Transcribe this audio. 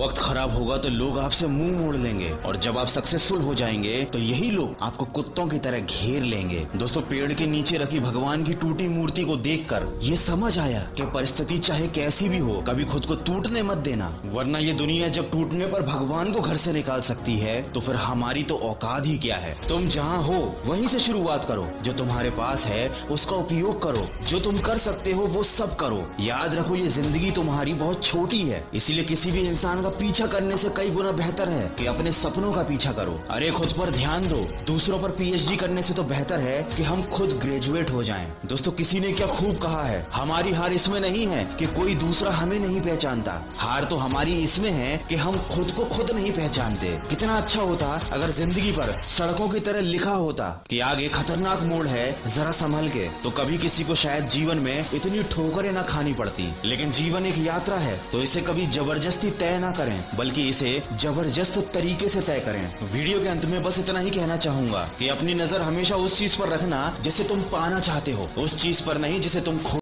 वक्त खराब होगा तो लोग आपसे मुँह मोड़ लेंगे और जब आप सक्सेसफुल हो जाएँगे तो यही लोग आपको कुत्तों की तरह घेर लेंगे। दोस्तों, पेड़ के नीचे रखी भगवान की टूटी मूर्ति को देखकर ये समझ आया कि परिस्थिति चाहे कैसी भी हो, कभी खुद को टूटने मत देना। वरना ये दुनिया जब टूटने पर भगवान को घर से निकाल सकती है तो फिर हमारी तो औकात ही क्या है? तुम जहाँ हो, वहीं से शुरुआत करो। जो तुम्हारे पास है, उसका उपयोग करो। जो तुम कर सकते हो, वो सब करो। याद रखो, ये ज़िंदगी तुम्हारी बहुत छोटी है। इसीलिए किसी भी इंसान का पीछा करने से कई गुना बेहतर है कि अपने सपनों का पीछा करो। अरे, खुद पर ध्यान दो। दूसरों पर पीएचडी करने से तो बेहतर है कि हम खुद ग्रेजुएट हो जाएँ। दोस्तों, किसी ने क्या खूब कहा है? हमारी हार इसमें नहीं है कि कोई दूसरा हमें नहीं पहचानता। हार तो हमारी इसमें है कि हम खुद को खुद नहीं पहचानते। कितना अच्छा होता अगर ज़िंदगी पर सड़कों की तरह लिखा होता कि आगे खतरनाक मोड़ है, जरा संभल के। तो कभी किसी को शायद जीवन में इतनी ठोकरें ना खानी पड़ती। लेकिन जीवन एक यात्रा है तो इसे कभी ज़बरदस्ती तय ना करें, बल्कि इसे ज़बरदस्त तरीके से तय करें। वीडियो के अंत में बस इतना ही कहना चाहूँगा कि अपनी नज़र हमेशा उस चीज़ पर रखना जिसे तुम पाना चाहते हो। उस चीज़ पर नहीं जिसे तुम खो